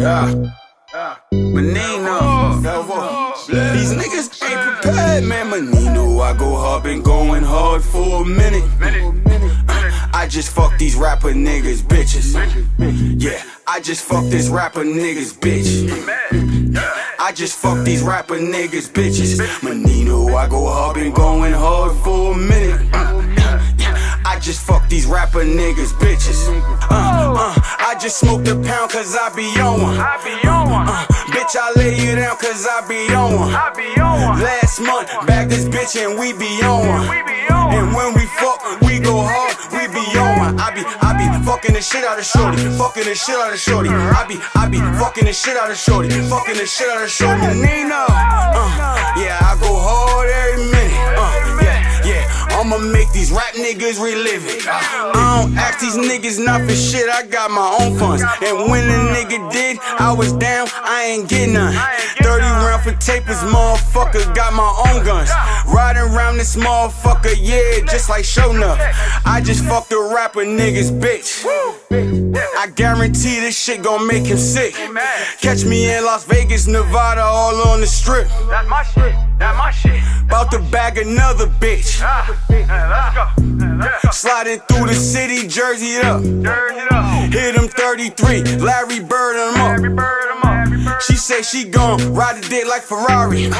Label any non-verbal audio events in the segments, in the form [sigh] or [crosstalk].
Yeah. Menino. These niggas ain't prepared, man. Menino, I go hard, been going hard for a minute. I just fuck these rapper niggas, bitches. Yeah, I just fuck this rapper niggas, bitch. I just fuck these rapper niggas, bitches. Menino, I go hard, been going hard for a minute. I just fuck these rapper niggas, bitches. Uh, uh, I just smoked a pound cause I be on one. I be on one. Uh, bitch, I lay you down cause I be on one. I be on one. Last month, back this bitch and we be on one. We be on And when we fuck, we go hard, we be on one. I be, I be fucking the shit out of shorty, fucking the shit out of shorty. I be, I be fucking the shit out of shorty, fucking the shit out of shorty. Nina, uh, these rap niggas relive it. I don't ask these niggas not for shit, I got my own funds. And when a nigga did, I was down, I ain't get none. 30 round for tapers, motherfucker, got my own guns. Riding around this motherfucker, yeah, just like show enough. I just fucked a rapper niggas, bitch. I guarantee this shit gon' make him sick. Catch me in Las Vegas, Nevada, all on the strip. That's my shit. That's my shit. About to bag another bitch. Ah, yeah, let's go. Let's go. Sliding through the city, jersey up. Jersey it up. Hit him 33, Larry Bird him up. She say she gon' ride the dick like Ferrari.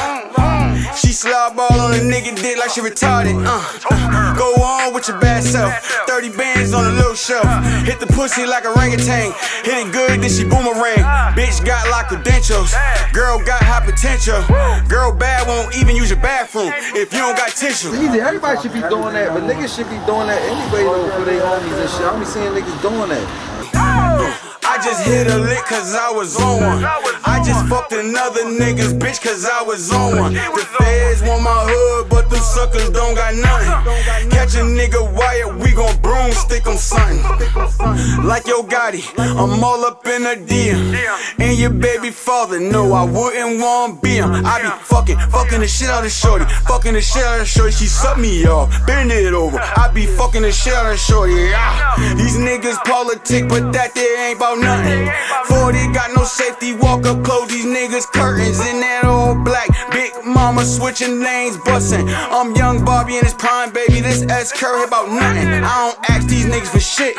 She slide ball on a nigga dick like she retarded. Uh, uh, go on with your bad self. 30 bands on a little shelf. Hit the pussy like a orangutan. Hit it good, then she boomerang. Bitch got like credentials. Girl got high potential. Girl bad won't even use your bathroom if you don't got tissue. Easy, everybody should be doing that, but niggas should be doing that anyway for their homies and shit. I be seeing niggas doing that. I just hit a lick cause I was on one. I just fucked another nigga's bitch cause I was on one. The feds want my hood, but them suckers don't got nothing. Catch a nigga wired, we gon' broomstick on something. Like yo Gotti, I'm all up in a DM. And your baby father, no, I wouldn't want be him. I be fucking, fucking the shit out of shorty. Fucking the shit out of shorty, she suck me off, bend it over. I be fucking the shit out of shorty. Ah, these niggas politic, but that there ain't about nothing. 40 got no safety, walk up close, these niggas curtains in that all black. Big mama switching lanes, bustin'. I'm young Bobby in his prime, baby. This S curve about nothing. I don't these niggas for shit.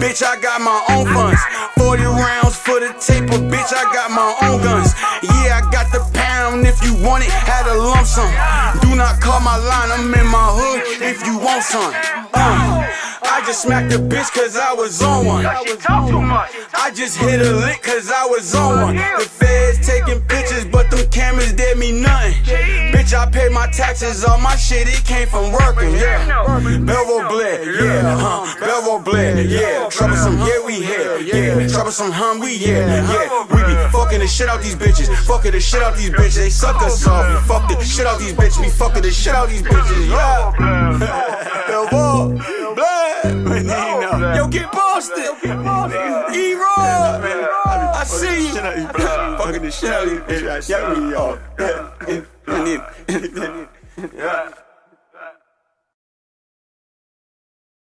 Bitch, I got my own funds. 40 rounds for the taper, bitch, I got my own guns. Yeah, I got the pound if you want it, had a lump sum. Do not call my line, I'm in my hood if you want some. Uh, I just smacked a bitch cause I was on one. She talk too much. I just hit a lick cause I was on one. The feds taking pictures, but them cameras did me nothing. Bitch, I paid my taxes, all my shit, it came from working, yeah. Belvo Blair, yeah, huh. Belvo Blair, yeah. Troublesome, yeah, we here, yeah. Troublesome, hum, we, yeah, yeah. We be fucking the shit out these bitches, fucking the shit out these bitches. They suck us off, we fuck the shit out these bitches, we fucking the shit out these bitches, yeah. [laughs] Blair, Menino. Yo, get Boston. E-Roy. I see you. Fucking the shit out of these bitches. Yeah, we are. Yeah. [laughs]